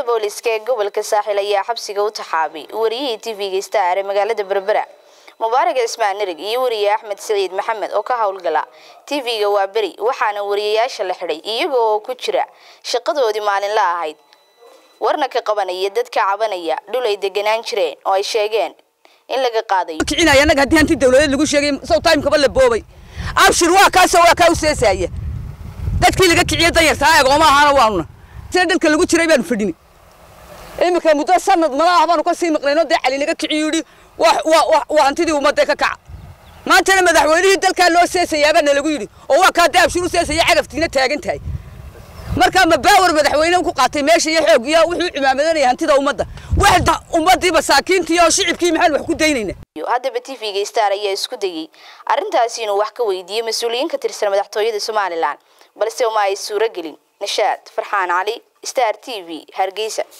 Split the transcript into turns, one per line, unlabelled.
booliska ee gobolka saaxil ayaa xabsiga u taxaabay wariyihii tv-ga star ee magaalada berbera mubaarag cismaan nirig iyo wariye axmed saciid maxamed oo ka howlgala tv-ga waa beri waxaana wariyayaasha la xidhay iyaga oo ku jira shaqadoodii maalinla ahayd. Warna ka qabanaya dadka cabanaya dhul ay deganaan jireen oo ay sheegeen in laga qaadayo
kicinaya annaga haddii hanti dawladeed lagu sheegay sow la boobay. Abshir waa kaasoo waa kaa u seesaya dadkii laga kiciye danyartaa egooma ahaana waanuna sida dhalka lagu jiray baanu fadhini iminka muddo sanad malaah baanu ka sii maqnaynoo dee cali naga kiciyo yidhi waa hantidii ummadda ka kaca. Maantana madaxweynihii dalkaa loo seesayaabaa nalagu yidhi oo waa kaa dee abshir u seesaya cagaftiina taagan tahay. Markaa mabaawar madaxweyne ku qaatay meesha iyo xoog iyo wuxuu cimaamadanaya hantida ummadda. Wax ummaddii masaakiintii shicibkii maxaan wax ku daynayna.
Haddaba tv-ga star ayaa isku dayey arrintaasi inuu wax ka weydiiyey mas'uuliyiin ka tirsan madaxtooyada somalilan balse uma ay suuro gelin nashaad farxaan cali star t v hargeysa